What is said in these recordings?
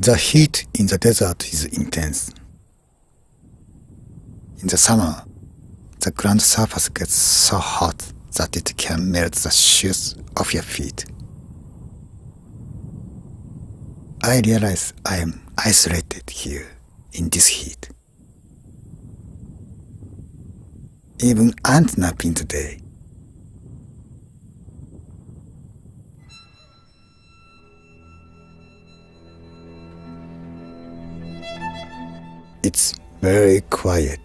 The heat in the desert is intense. In the summer, the ground surface gets so hot that it can melt the shoes off your feet. I realize I am isolated here in this heat. Even ants napping today. It's very quiet.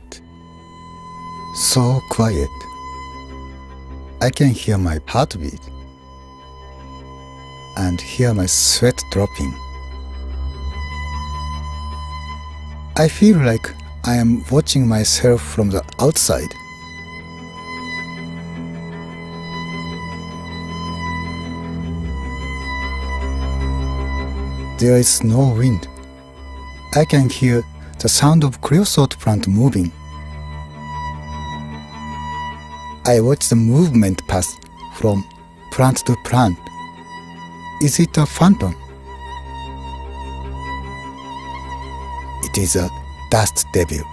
So quiet. I can hear my heartbeat and hear my sweat dropping. I feel like I am watching myself from the outside. There is no wind. I can hear the sound of creosote plant moving. I watch the movement pass from plant to plant. Is it a phantom? It is a dust devil,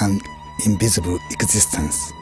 an invisible existence.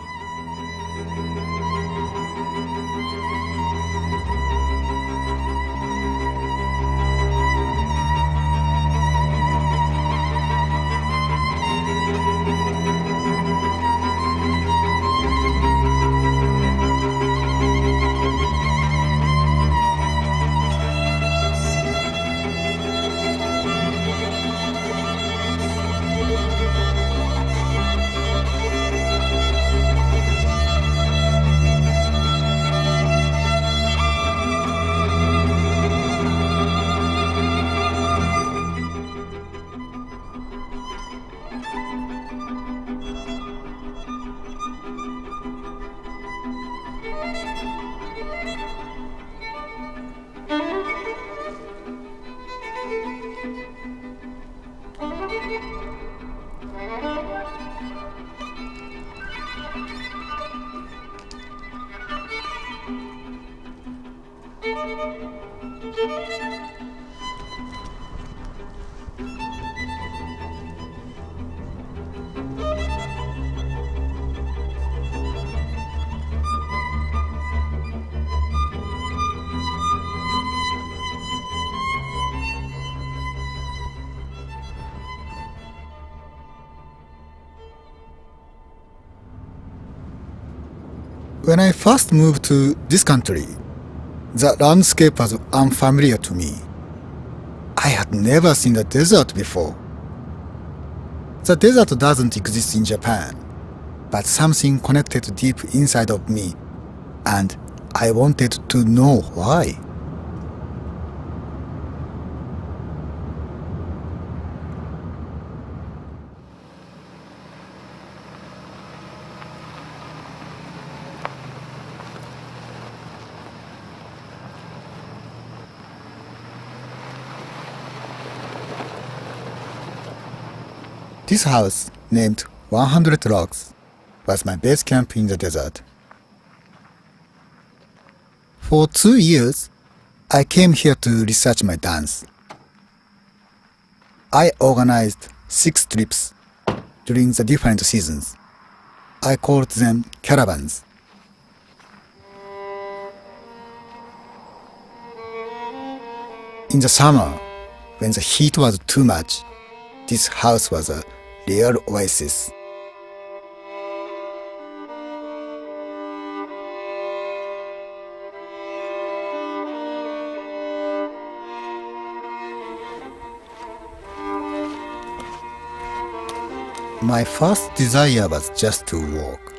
When I first moved to this country, the landscape was unfamiliar to me. I had never seen the desert before. The desert doesn't exist in Japan, but something connected deep inside of me, and I wanted to know why. This house, named 100 Rocks, was my base camp in the desert. For two years, I came here to research my dance. I organized six trips during the different seasons. I called them caravans. In the summer, when the heat was too much, this house was a real oasis. My first desire was just to walk,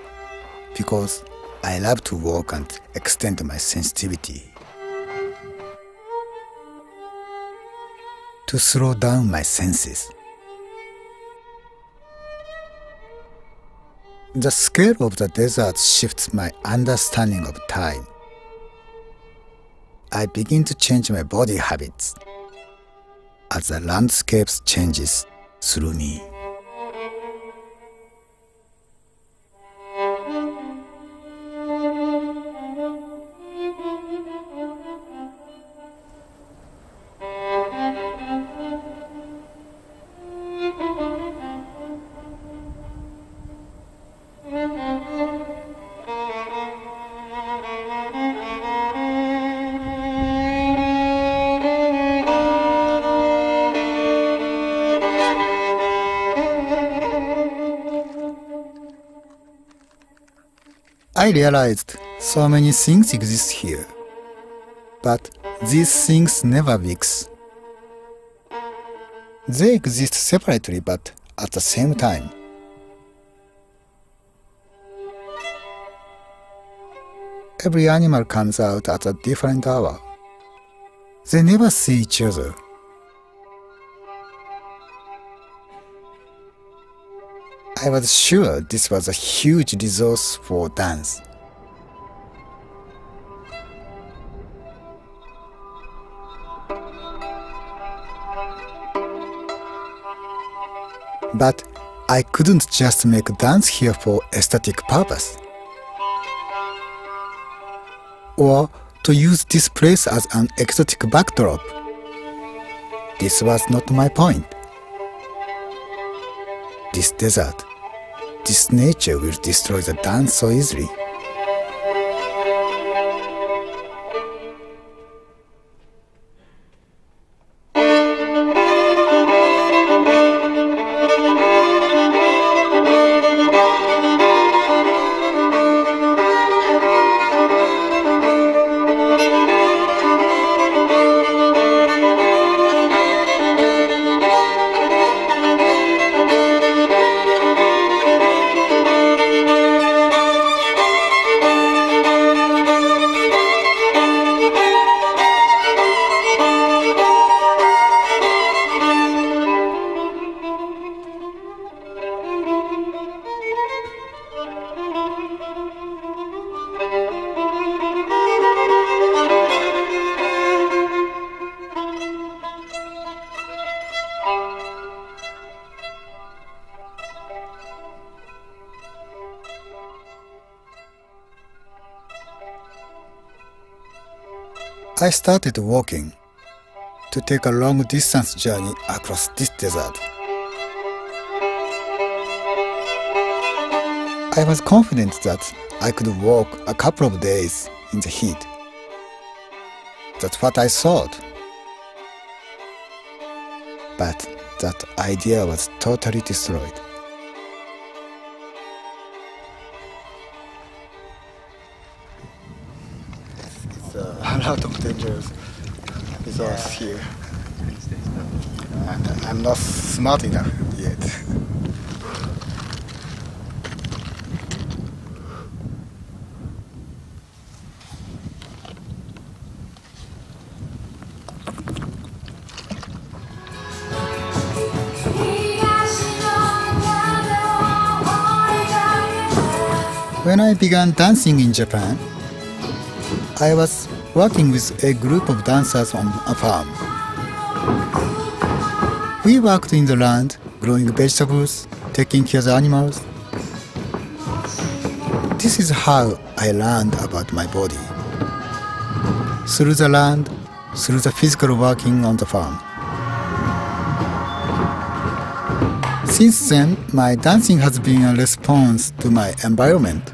because I love to walk and extend my sensitivity. To slow down my senses. The scale of the desert shifts my understanding of time. I begin to change my body habits as the landscapes changes through me. Realized so many things exist here. But these things never mix. They exist separately but at the same time. Every animal comes out at a different hour. They never see each other. I was sure this was a huge resource for dance. But I couldn't just make dance here for aesthetic purpose. Or to use this place as an exotic backdrop. This was not my point. This desert, this nature will destroy the dance so easily. I started walking to take a long distance journey across this desert. I was confident that I could walk a couple of days in the heat. That's what I thought. But that idea was totally destroyed. Not smart enough yet. When I began dancing in Japan, I was working with a group of dancers on a farm. We worked in the land, growing vegetables, taking care of the animals. This is how I learned about my body. Through the land, through the physical working on the farm. Since then, my dancing has been a response to my environment.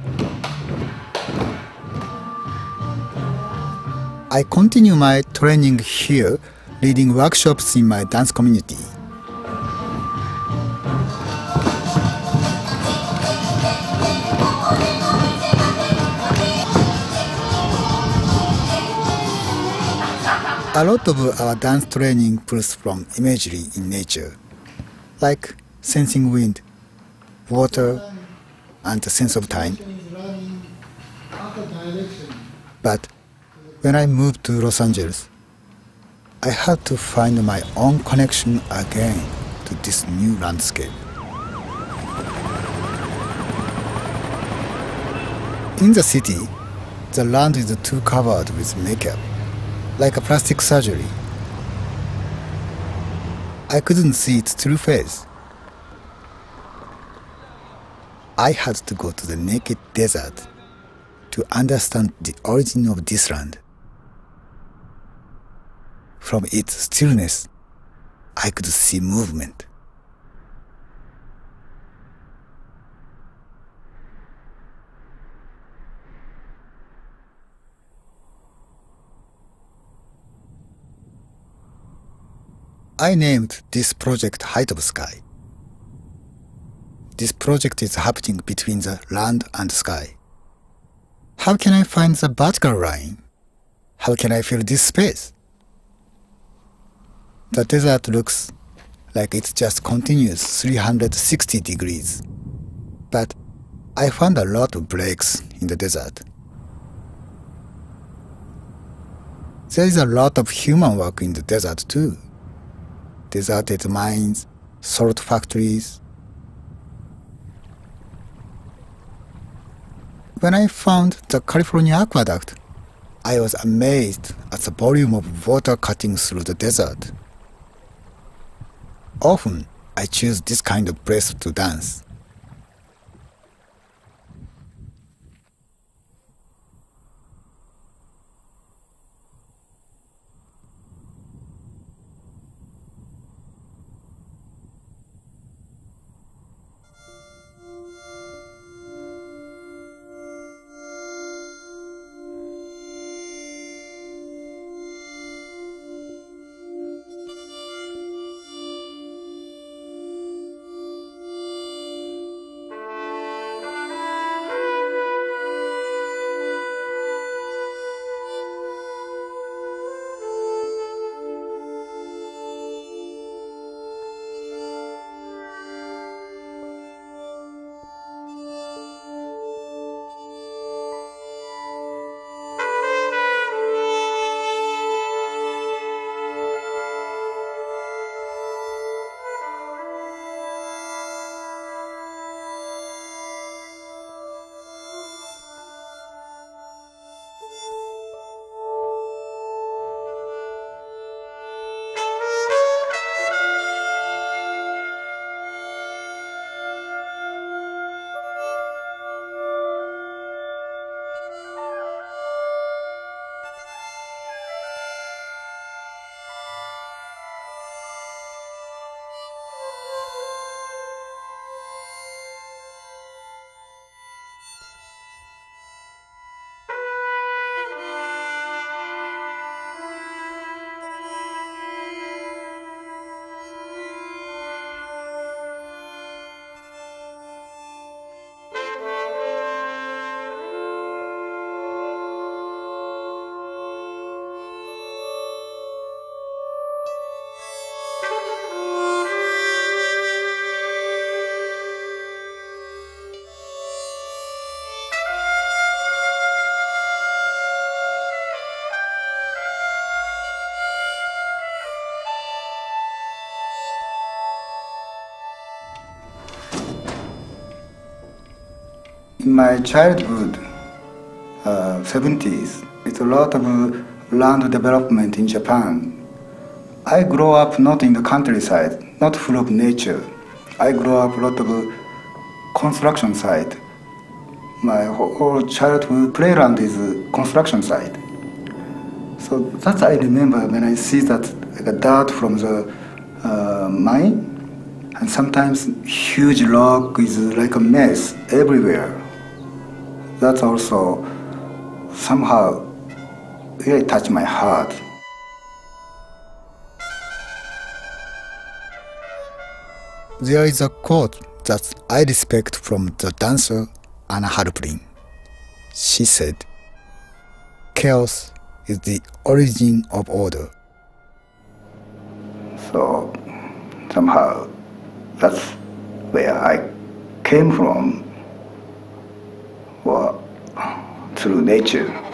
I continue my training here, leading workshops in my dance community. A lot of our dance training pulls from imagery in nature, like sensing wind, water, and the sense of time. But when I moved to Los Angeles, I had to find my own connection again to this new landscape. In the city, the land is too covered with makeup, like a plastic surgery. I couldn't see its true face. I had to go to the naked desert to understand the origin of this land. From its stillness, I could see movement. I named this project Height of Sky. This project is happening between the land and sky. How can I find the vertical line? How can I fill this space? The desert looks like it just continues 360 degrees. But I found a lot of breaks in the desert. There is a lot of human work in the desert too. Deserted mines, salt factories. When I found the California Aqueduct, I was amazed at the volume of water cutting through the desert. Often, I choose this kind of place to dance. In my childhood, uh, 70s, it's a lot of land development in Japan. I grew up not in the countryside, not full of nature. I grew up a lot of construction site. My whole, childhood playground is construction site. So that I remember when I see that like dirt from the uh, mine, and sometimes huge rock is like a mess everywhere that also somehow really touched my heart. There is a quote that I respect from the dancer Anna Halprin. She said, Chaos is the origin of order. So somehow that's where I came from or through nature.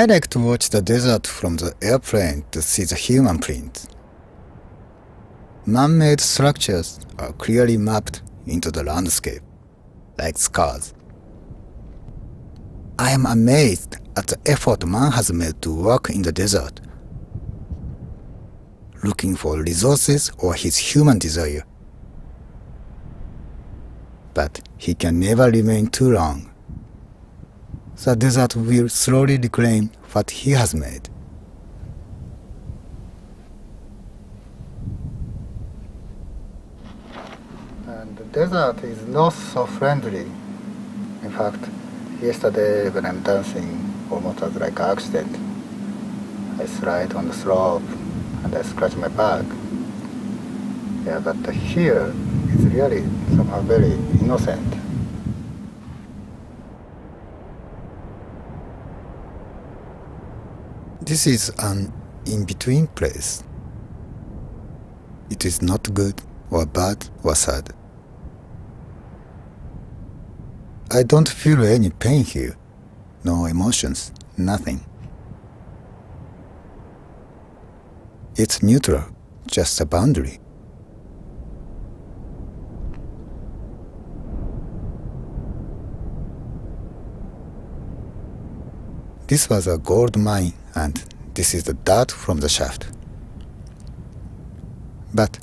I like to watch the desert from the airplane to see the human print. Man-made structures are clearly mapped into the landscape, like scars. I am amazed at the effort man has made to work in the desert, looking for resources or his human desire. But he can never remain too long the desert will slowly reclaim what he has made. And the desert is not so friendly. In fact, yesterday when I'm dancing, almost as like an accident. I slide on the slope and I scratch my back. Yeah, but here it's really somehow very innocent. This is an in-between place. It is not good or bad or sad. I don't feel any pain here, no emotions, nothing. It's neutral, just a boundary. This was a gold mine and this is the dirt from the shaft. But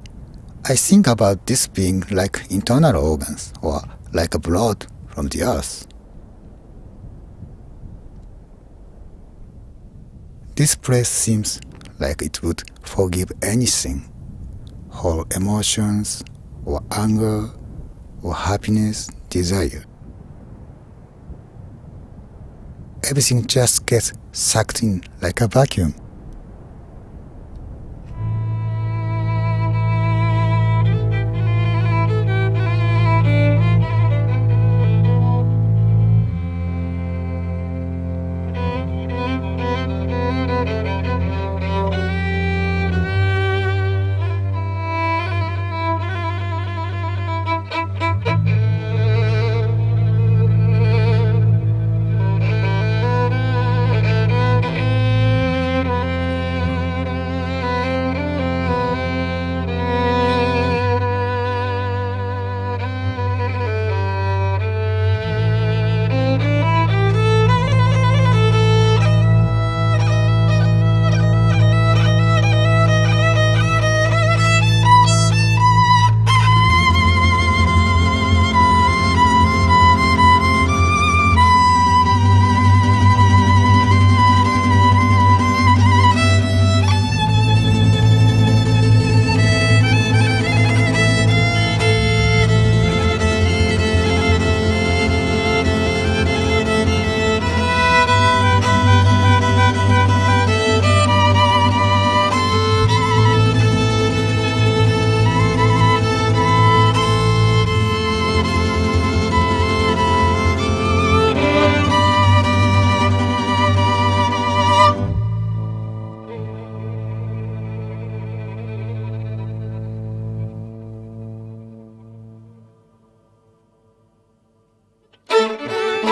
I think about this being like internal organs or like a blood from the earth. This place seems like it would forgive anything, or emotions, or anger, or happiness, desire. Everything just gets sucked in like a vacuum.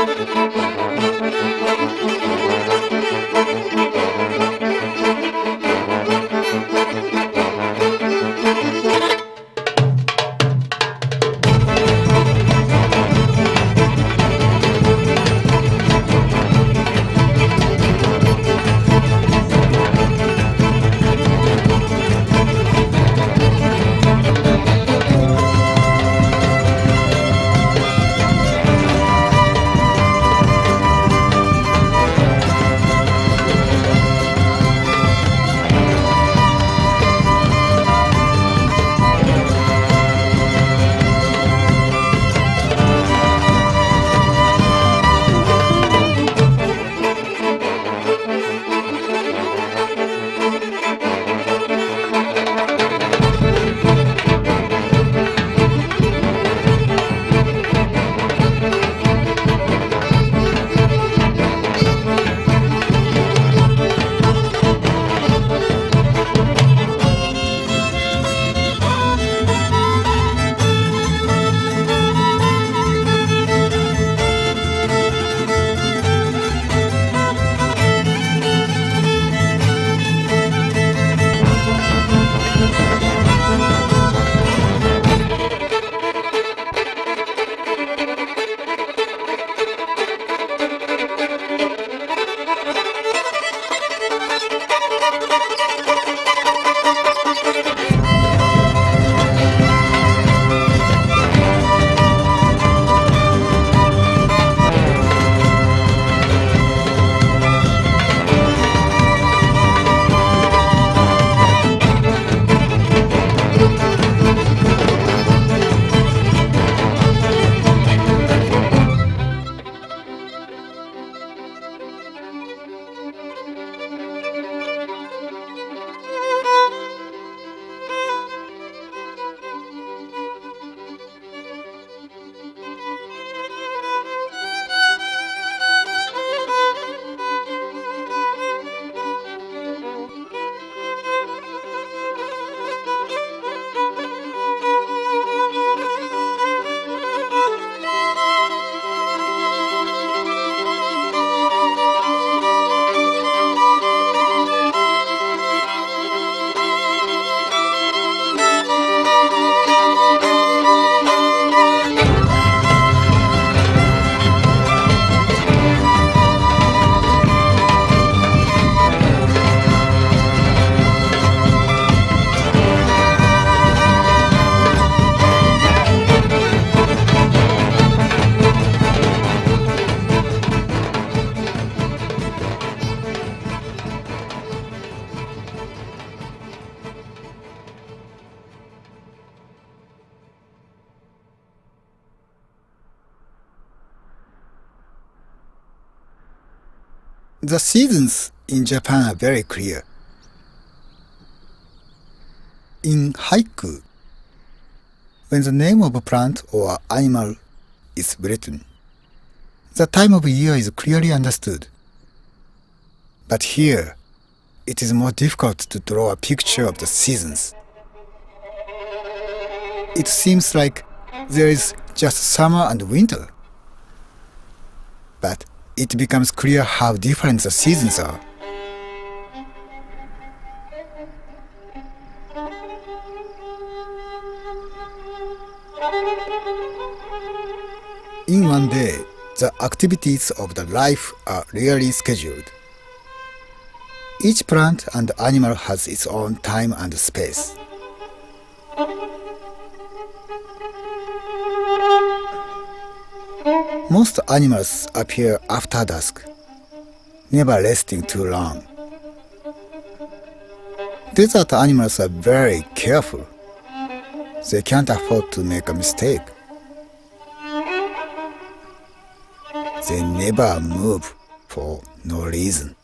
Música seasons in Japan are very clear. In haiku, when the name of a plant or animal is written, the time of year is clearly understood. But here, it is more difficult to draw a picture of the seasons. It seems like there is just summer and winter. But it becomes clear how different the seasons are. In one day, the activities of the life are really scheduled. Each plant and animal has its own time and space. Most animals appear after dusk, never resting too long. Desert animals are very careful. They can't afford to make a mistake. They never move for no reason.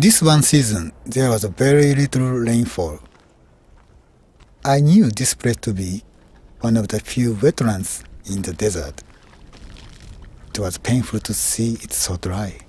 This one season, there was very little rainfall. I knew this place to be one of the few wetlands in the desert. It was painful to see it so dry.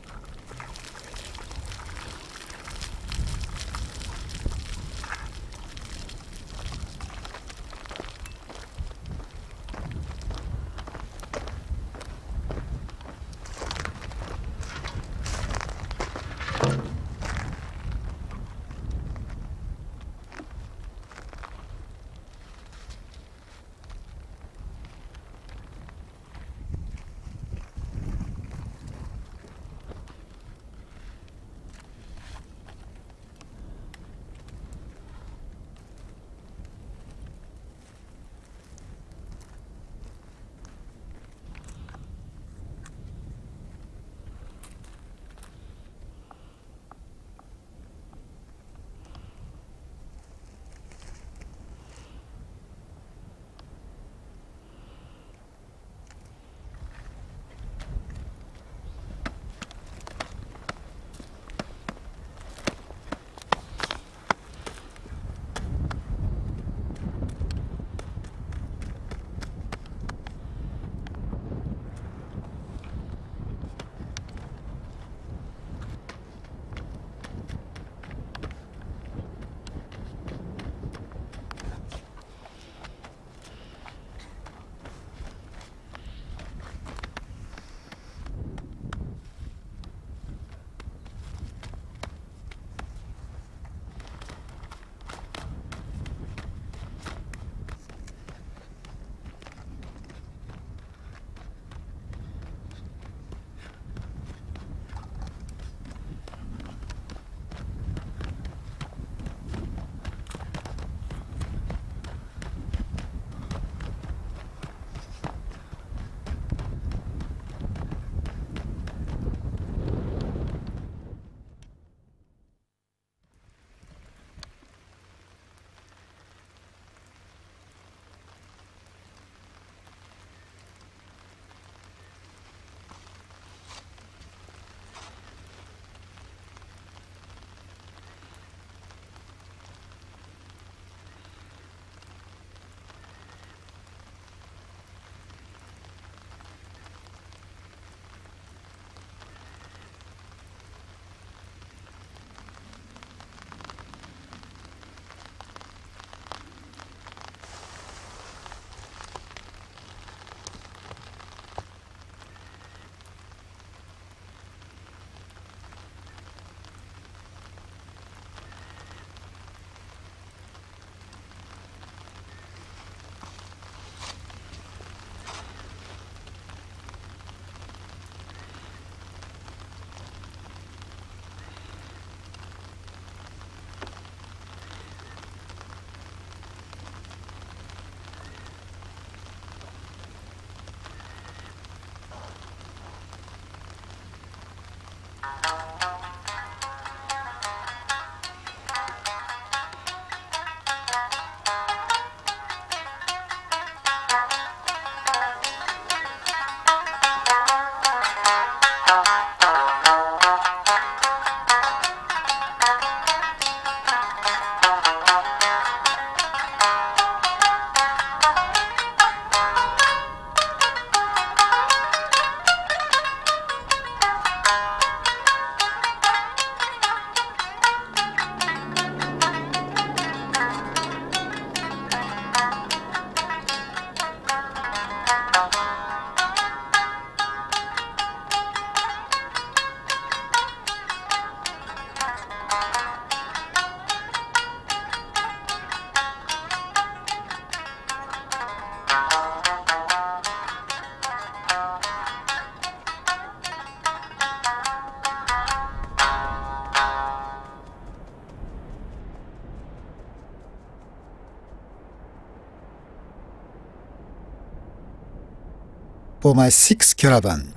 For my sixth caravan,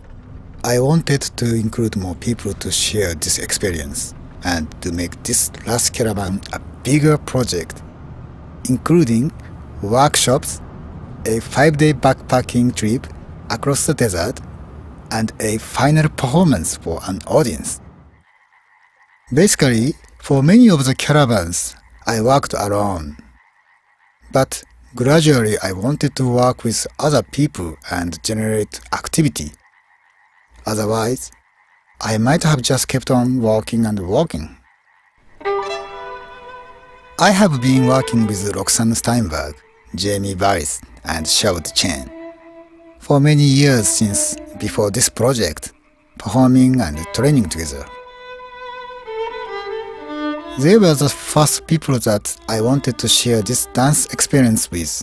I wanted to include more people to share this experience and to make this last caravan a bigger project, including workshops, a five day backpacking trip across the desert, and a final performance for an audience. Basically, for many of the caravans, I worked alone. But gradually, I wanted to work with other people and generate activity. Otherwise, I might have just kept on walking and walking. I have been working with Roxanne Steinberg, Jamie Burris, and Sherwood Chen for many years since before this project, performing and training together. They were the first people that I wanted to share this dance experience with.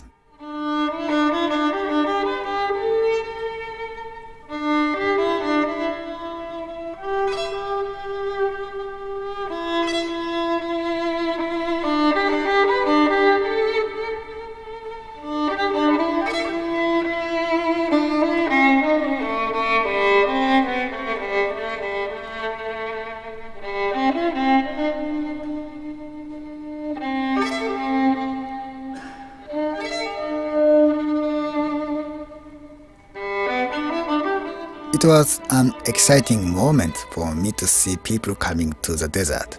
It was an exciting moment for me to see people coming to the desert.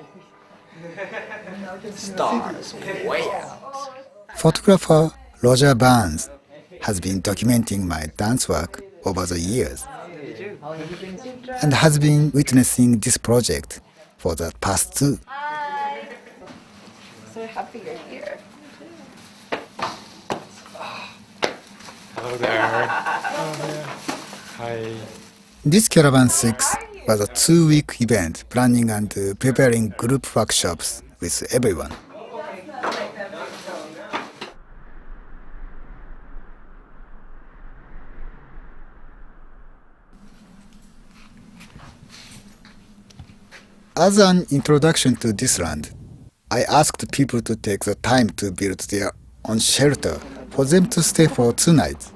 Stars way out. Photographer Roger Burns has been documenting my dance work over the years and has been witnessing this project for the past two. Hi. So happy you're here. Hello there. Hi. This Caravan 6 was a two week event planning and uh, preparing group workshops with everyone. As an introduction to this land, I asked people to take the time to build their own shelter for them to stay for two nights.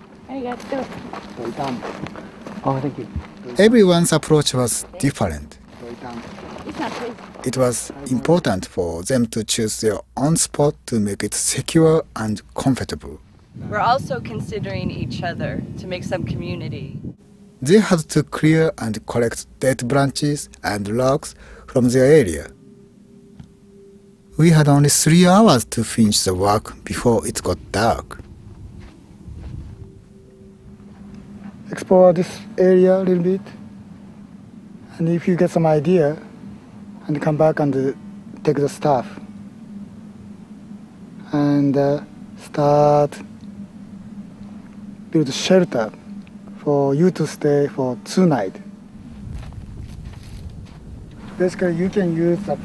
Oh, thank you. Everyone's approach was different. It's not crazy. It was important for them to choose their own spot to make it secure and comfortable. We're also considering each other to make some community. They had to clear and collect dead branches and logs from their area. We had only three hours to finish the work before it got dark. Explore this area a little bit. And if you get some idea, and come back and uh, take the stuff. And uh, start build a shelter for you to stay for two nights. Basically, you can use the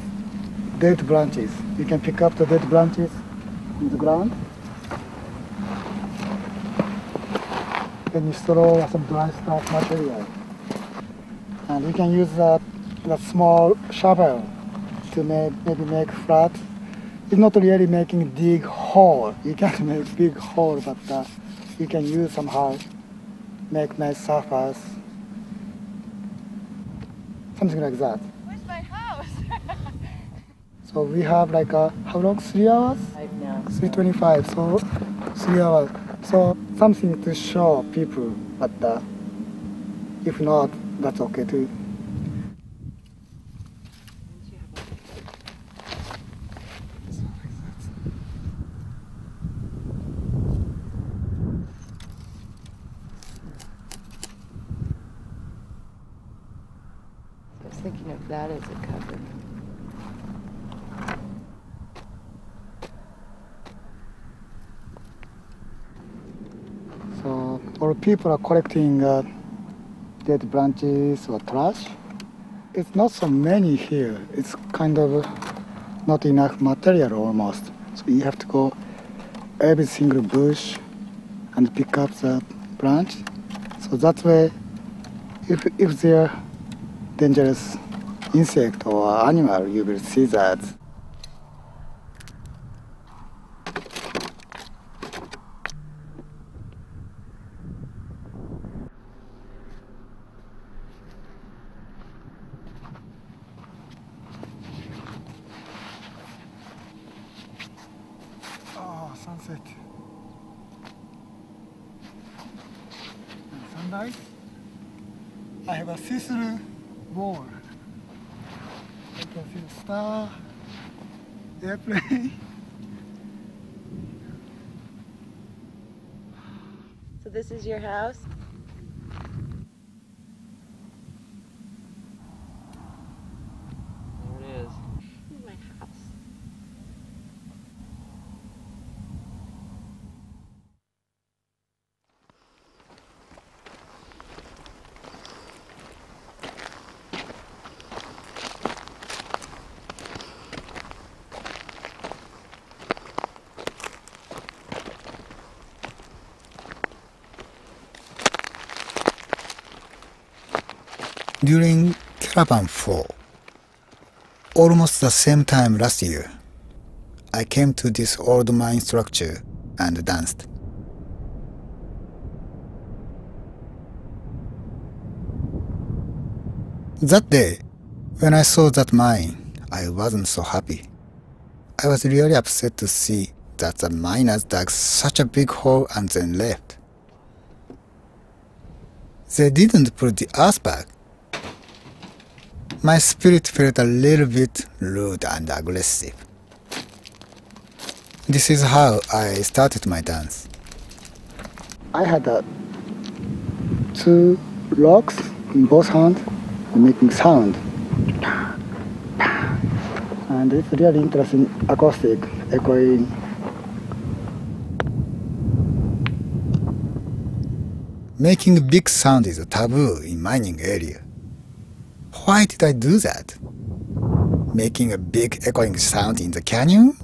dead branches. You can pick up the dead branches on the ground then you throw some dry stuff material. And you can use that, that small shovel to make, maybe make flat. It's not really making dig hole. You can't make big hole, but uh, you can use somehow make nice surface. Something like that. Where's my house? So we have like a, how long? Three hours? Five now. 325 so three hours so something to show people but uh, if not that's okay too I was thinking of that as a cover. so or people are collecting uh, dead branches or trash. It's not so many here. It's kind of not enough material almost. So you have to go every single bush and pick up the branch. So that way if, if there dangerous insect or animal you will see that night, I have a see-through wall. I can see the star, airplane. This is your house? During Caravan 4, almost the same time last year, I came to this old mine structure and danced. That day, when I saw that mine, I wasn't so happy. I was really upset to see that the miners dug such a big hole and then left. They didn't put the earth back. My spirit felt a little bit rude and aggressive. This is how I started my dance. I had uh, two rocks in both hands making sound. And it's really interesting acoustic echoing. Making big sound is a taboo in mining area. Why did I do that? Making a big echoing sound in the canyon?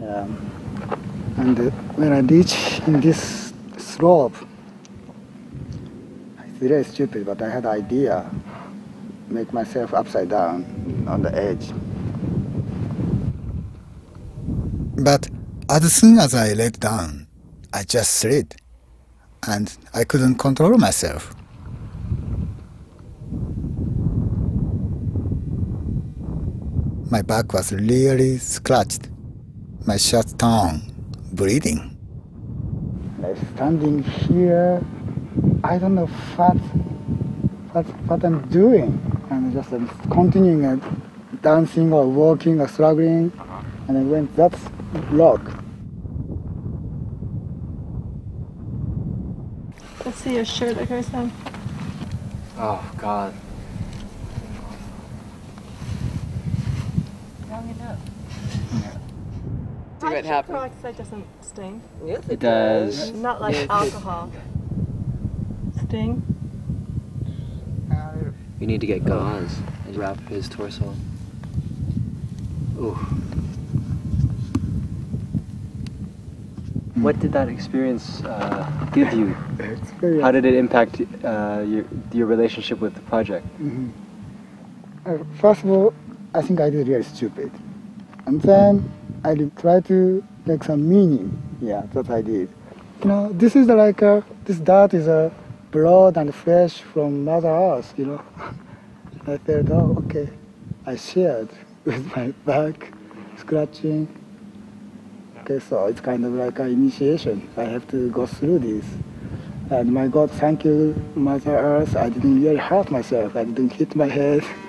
Um, and when in this slope, it's really stupid, but I had idea, make myself upside down on the edge. But as soon as I let down, I just slid, and I couldn't control myself. My back was really scratched my shirt torn, bleeding. I'm standing here. I don't know what, what, what I'm doing. I'm just um, continuing uh, dancing or walking or struggling. And I went, that's rock. Let's see your shirt that goes down. Oh, God. See what happens. Peroxide doesn't sting. Yes, It does. Not like It- alcohol. Sting? You need to get gauze and wrap his torso. Ooh. What did that experience uh, give you? It's How did it impact uh, your, your relationship with the project? Uh, first of all, I think I did really stupid. And then I did try to make some meaning. Yeah, that I did. You know, this is like a, this dirt is a blood and flesh from Mother Earth, you know. I felt, oh, okay. I shared with my back, scratching. Okay, so it's kind of like an initiation. I have to go through this. And my God, thank you, Mother Earth. I didn't really hurt myself. I didn't hit my head.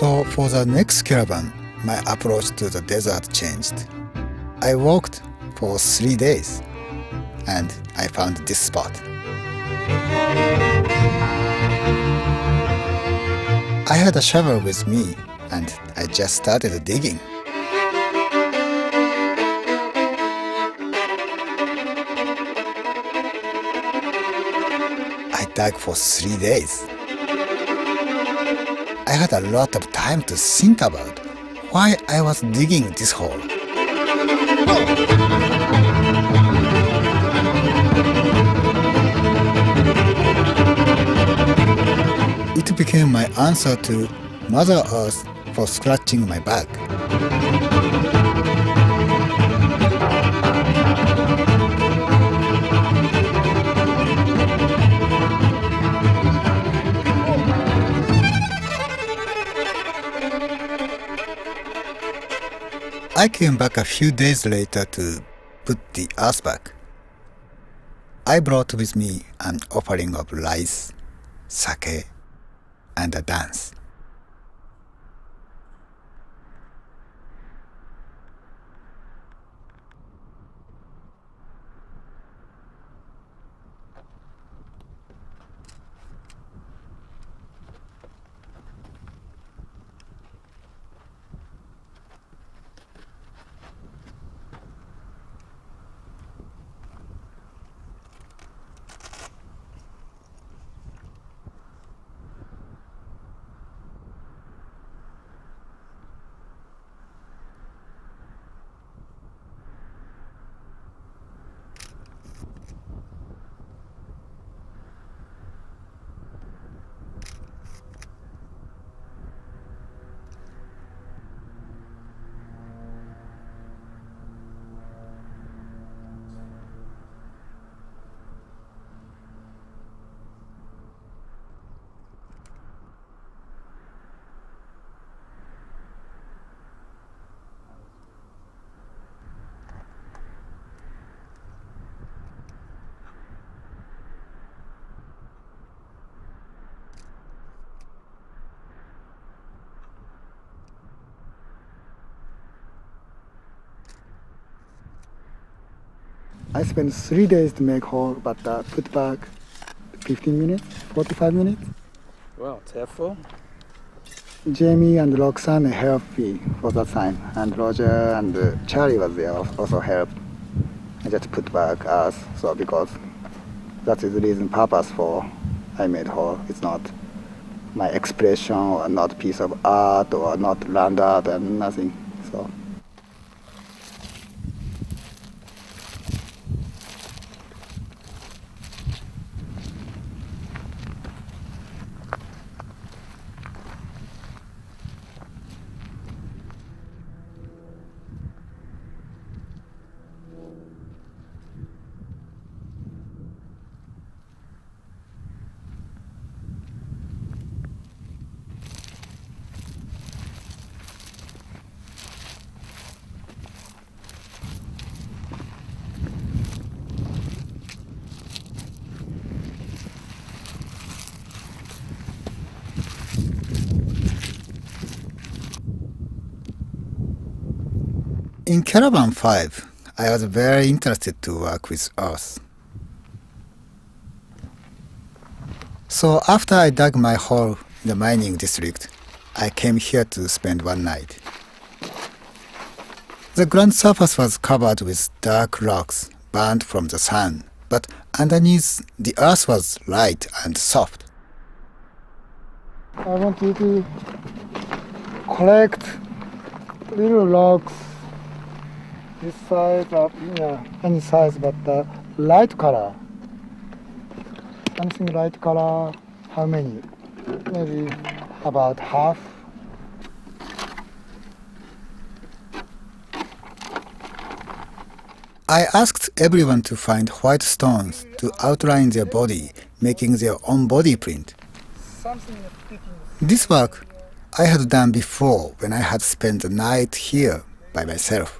So for the next caravan, my approach to the desert changed. I walked for three days and I found this spot. I had a shovel with me and I just started digging. I dug for three days. I had a lot of time to think about why I was digging this hole. It became my answer to Mother Earth for scratching my back. I came back a few days later to put the earth back. I brought with me an offering of rice, sake, and a dance. Three days to make hole, but uh, put back 15 minutes, 45 minutes. Well, careful. Jamie and Roxanne helped me for that time, and Roger and uh, Charlie was there also helped. I just put back us, so because that is the reason purpose for I made hole. It's not my expression or not piece of art or not land art and nothing. So. In Caravan 5, I was very interested to work with earth. So after I dug my hole in the mining district, I came here to spend one night. The ground surface was covered with dark rocks burned from the sun, but underneath the earth was light and soft. I want you to collect little rocks this size yeah, any size but the light color something light color how many maybe about half I asked everyone to find white stones to outline their body, making their own body print. This work I had done before when I had spent the night here by myself.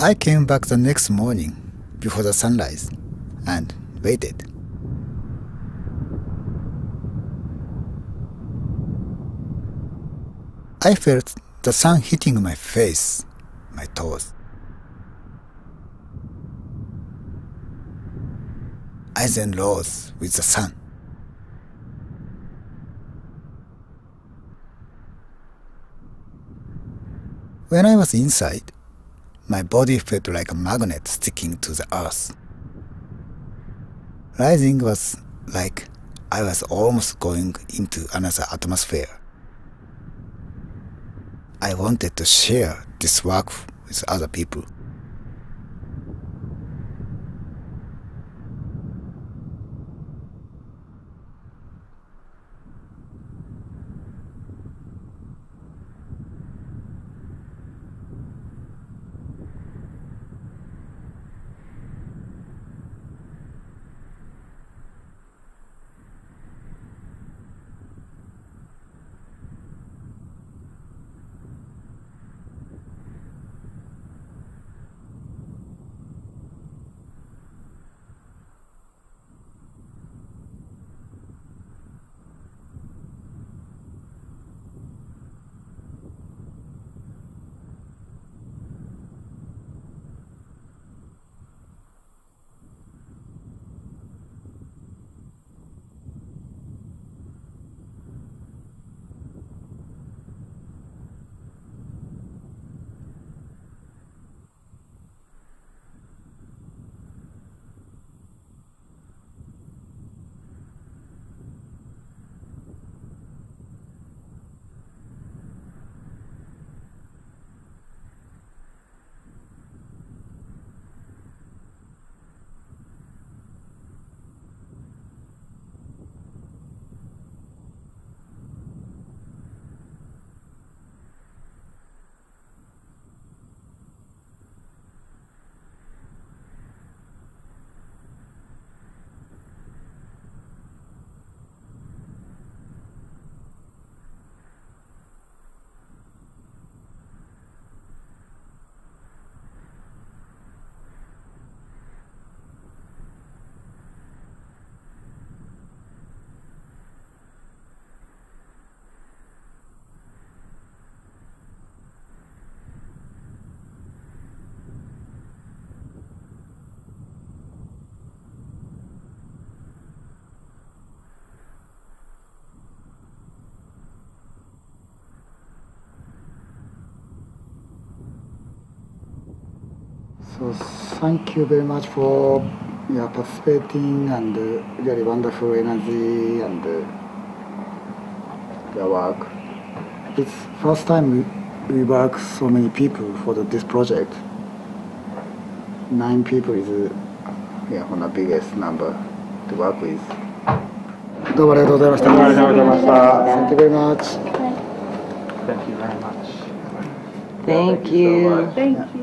I came back the next morning before the sunrise and waited. I felt the sun hitting my face, my toes. I then rose with the sun. When I was inside, my body felt like a magnet sticking to the earth. Rising was like I was almost going into another atmosphere. I wanted to share this work with other people. So thank you very much for yeah, participating and uh, really wonderful energy and uh, your work. It's first time we, we work so many people for the, this project. Nine people is uh, yeah, one of the biggest number to work with. どうもありがとうございました。ありがとうございました。Thank you very much. Thank you very much. Thank you. Thank you.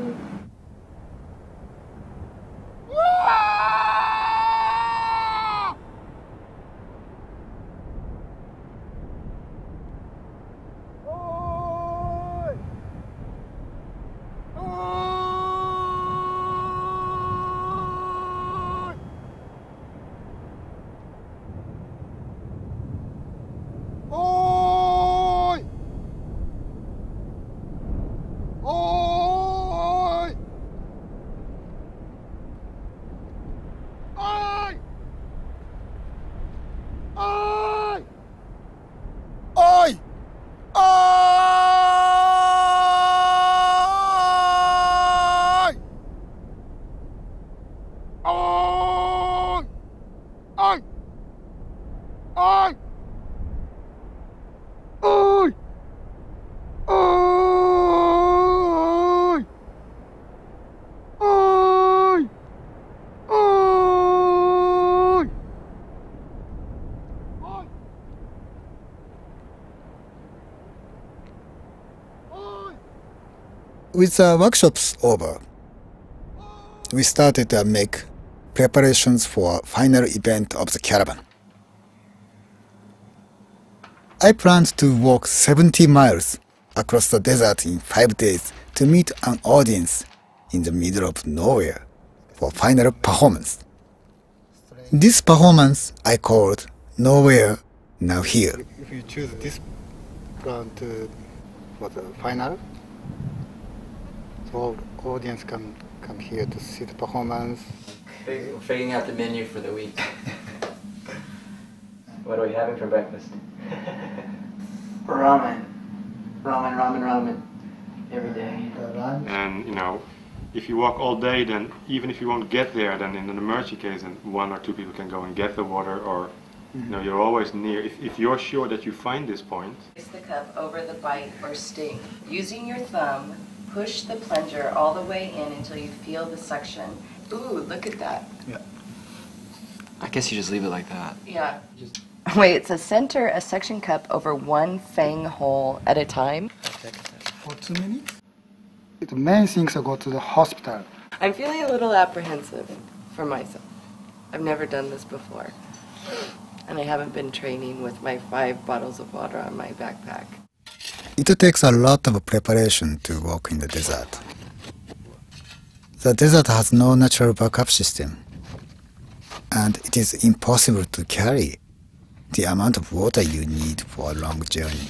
With the workshops over, we started to make preparations for final event of the caravan. I planned to walk 70 miles across the desert in five days to meet an audience in the middle of nowhere for final performance. This performance I called Nowhere Now Here. If you choose this ground to for the final, so audience can come here to see the performance. We're figuring out the menu for the week. what are we having for breakfast? ramen. Ramen, ramen, ramen. Every day. The lunch, And you know, if you walk all day, then even if you won't get there, then in an emergency case, then one or two people can go and get the water, or you know, mm-hmm. you're always near. If, if you're sure that you find this point, Place the cup over the bite or sting. Using your thumb, push the plunger all the way in until you feel the suction. Ooh, look at that. Yeah. I guess you just leave it like that. Yeah. Wait, it says center a suction cup over one fang hole at a time. for two minutes. The main thing is to go to the hospital. I'm feeling a little apprehensive for myself. I've never done this before. And I haven't been training with my five bottles of water on my backpack. It takes a lot of preparation to walk in the desert. The desert has no natural backup system, and it is impossible to carry the amount of water you need for a long journey.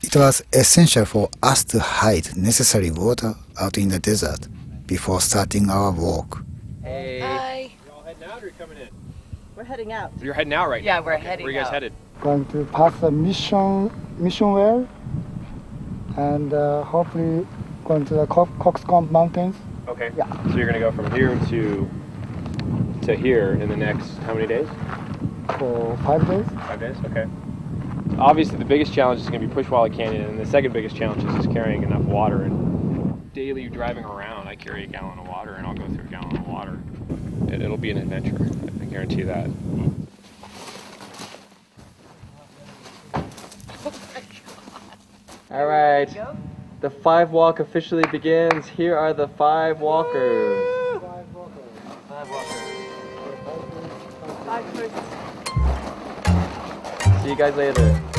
It was essential for us to hide necessary water out in the desert before starting our walk. Hey. Hi. We're heading out. You're heading out right Yeah, now. Yeah, we're Okay, heading Where are you guys out. headed? Going to pass the mission mission well, and uh, hopefully going to the Co- Coxcomb Mountains Okay. Yeah. So you're gonna go from here to to here in the next how many days? for five days. Five days. Okay. Obviously, the biggest challenge is going to be Pushawalla Canyon, and the second biggest challenge is just carrying enough water. And daily driving around, I carry a gallon of water, and I'll go through a gallon of water. It, it'll be an adventure. I guarantee that. All right. The five walk officially begins. Here are the five walkers. Five first. See you guys later.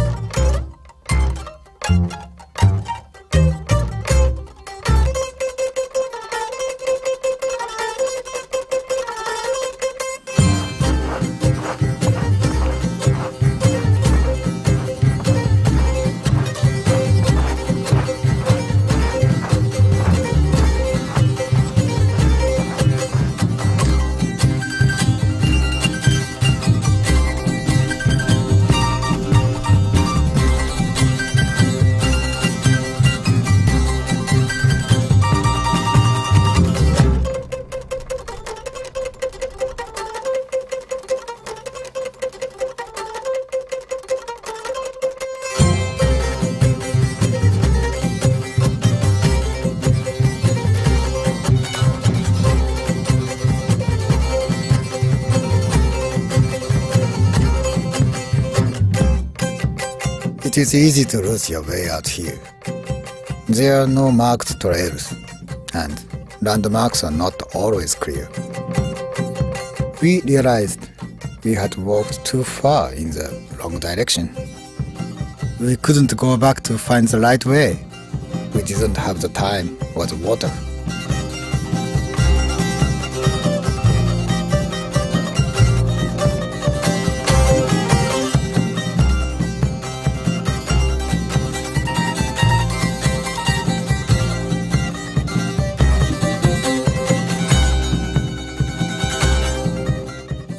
Is easy to lose your way out here. There are no marked trails, and landmarks are not always clear. We realized we had walked too far in the wrong direction. We couldn't go back to find the right way. We didn't have the time or the water.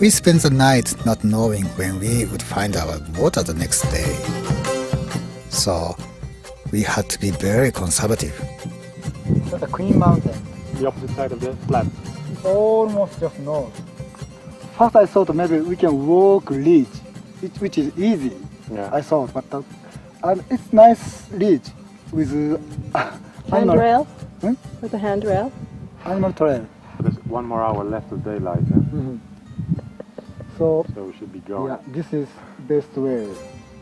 We spent the night not knowing when we would find our water the next day. So we had to be very conservative. The Queen Mountain. the opposite side of the flat. almost just north. First, I thought maybe we can walk ridge, which, which is easy. Yeah. I thought, but uh, and it's nice ridge with uh, Handrail? Hmm? With a handrail? animal trail. There's one more hour left of daylight, So so we should be going. yeah, this is best way,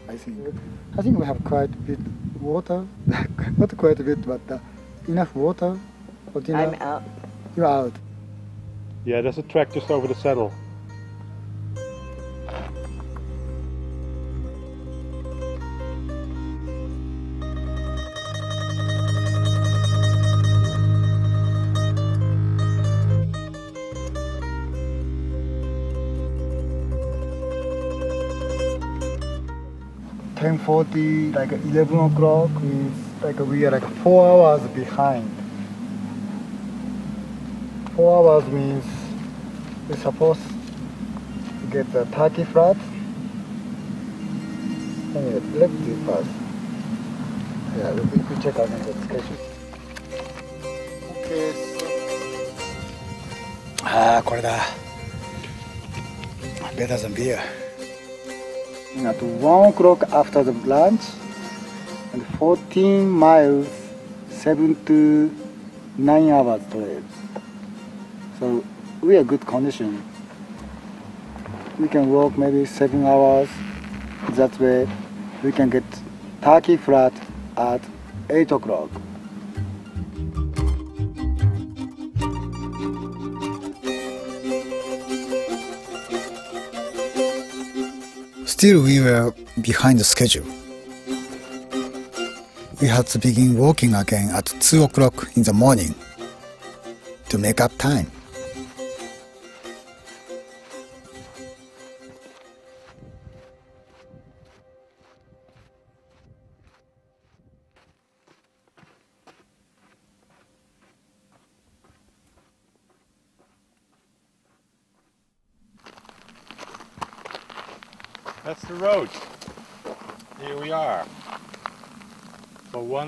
I think. I think we have quite a bit water, not quite a bit, but uh, enough water for dinner. I'm out. You're out. Yeah, there's a track just over the saddle. 10:40, like 11 o'clock, is like we are like four hours behind. Four hours means we're supposed to get the Turkey flat. Anyway, let's do it first. Yeah, we, we check out the schedule. Okay. ああこれだ better than beer At 1 o'clock after the lunch, and 14 miles, 7 to 9 hours trail. So we are good condition. We can walk maybe 7 hours. That way we can get Turkey flat at 8 o'clock. Still, we were behind the schedule. We had to begin walking again at 2 o'clock in the morning to make up time.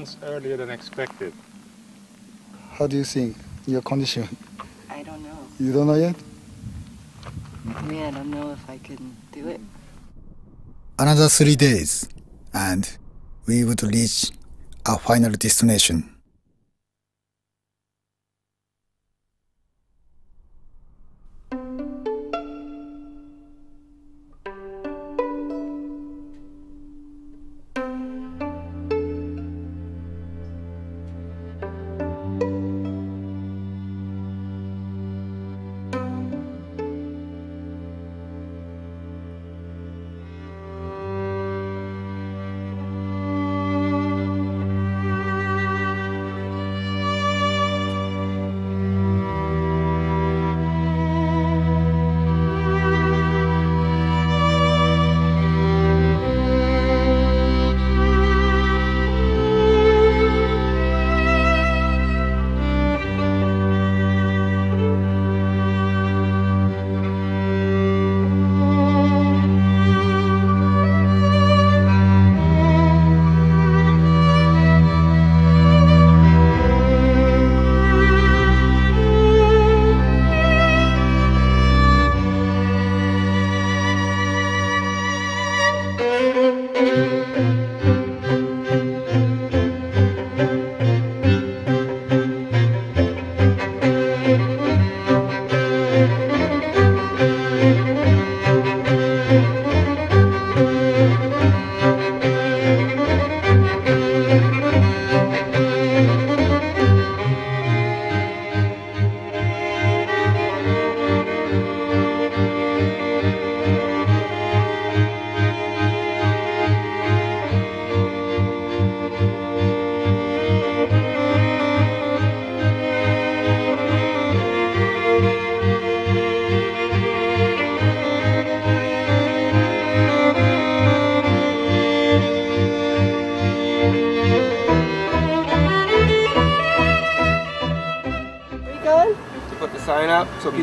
For once earlier than expected. How do you think your condition? I don't know. You don't know yet? I mean, I don't know if I can do it. Another three days, and we would reach our final destination.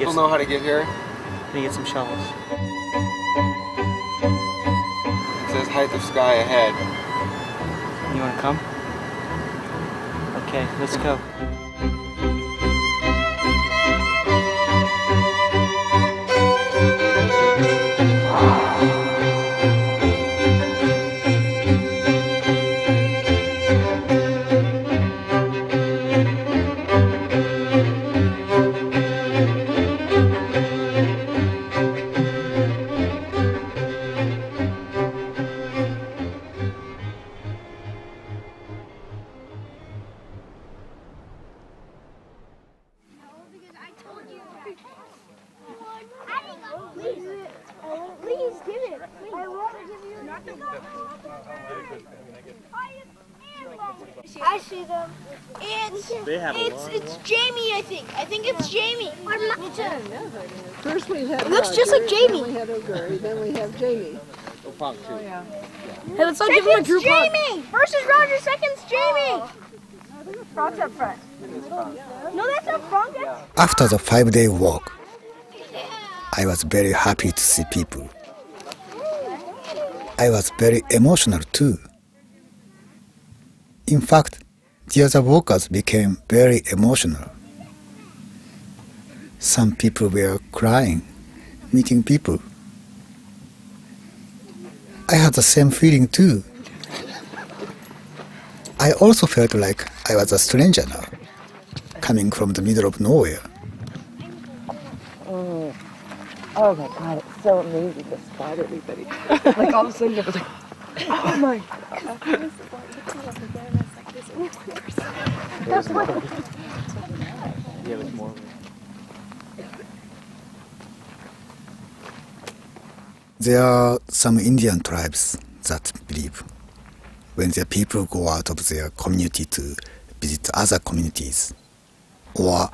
People know how to get here. Gonna get some shovels. It says height of sky ahead. You wanna come? Okay, let's go. Hey, let's all give him a group Jamie versus Roger. Seconds, Jamie. Frank's up front. No, that's not Frank. That's After the five day walk, I was very happy to see people. I was very emotional too. In fact, the other walkers became very emotional. Some people were crying, meeting people. I had the same feeling too. I also felt like I was a stranger now, coming from the middle of nowhere. Oh. oh my god, it's so amazing to spot everybody. like all of a sudden it was like, oh my god. that's what. Yeah, there's more. There are some Indian tribes that believe when their people go out of their community to visit other communities, or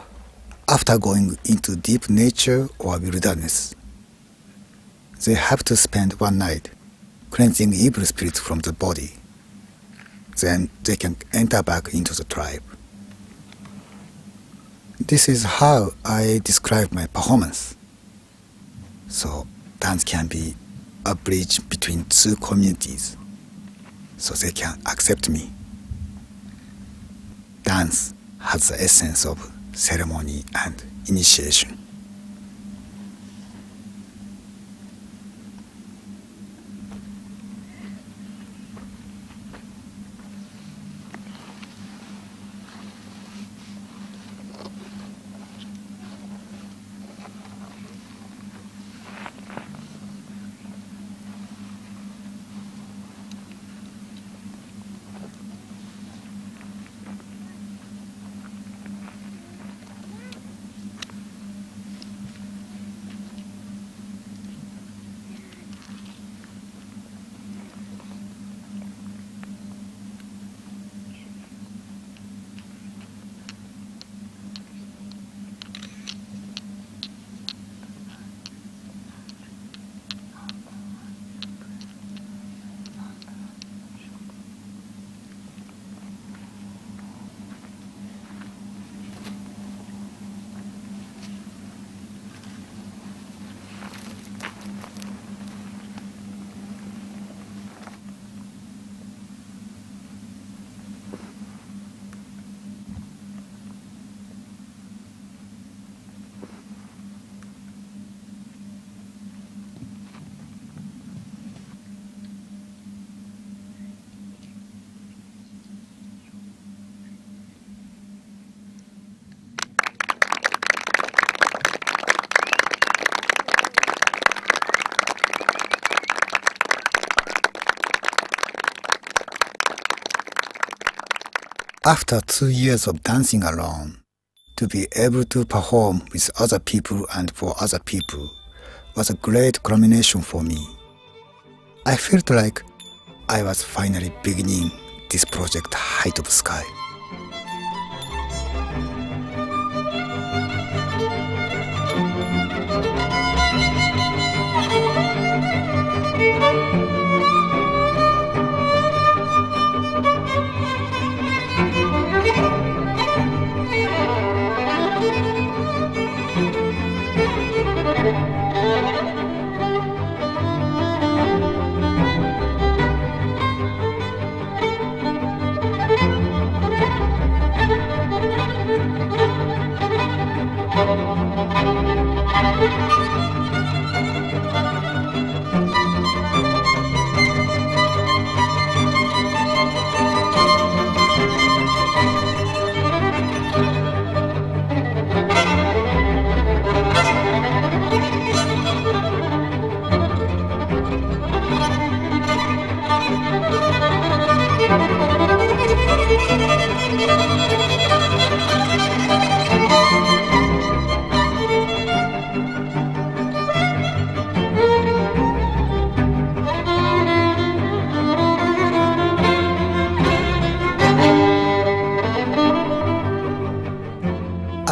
after going into deep nature or wilderness, they have to spend one night cleansing evil spirits from the body. Then they can enter back into the tribe. This is how I describe my performance. So dance can be a bridge between two communities so they can accept me. Dance has the essence of ceremony and initiation. After two years of dancing alone, to be able to perform with other people and for other people was a great culmination for me. I felt like I was finally beginning this project Height of Sky.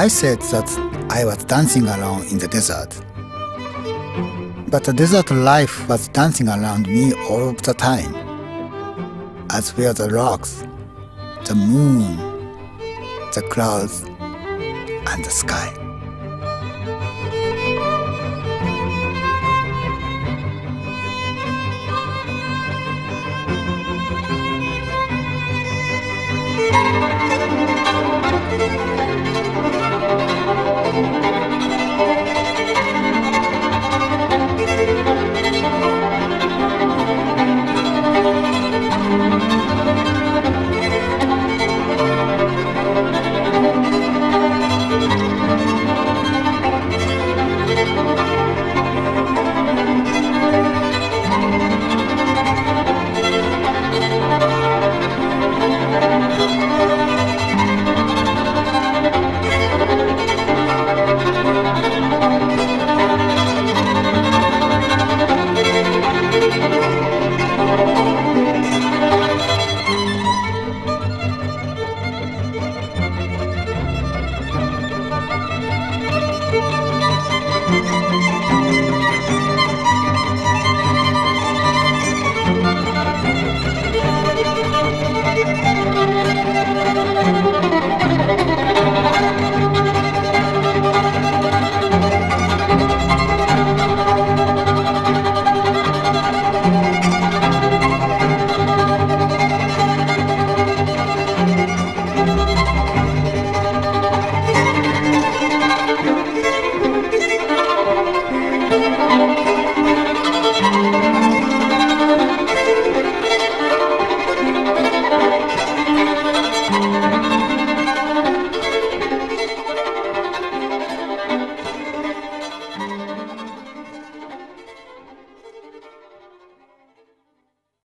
I said that I was dancing alone in the desert. But the desert life was dancing around me all the time, as were the rocks, the moon, the clouds, and the sky.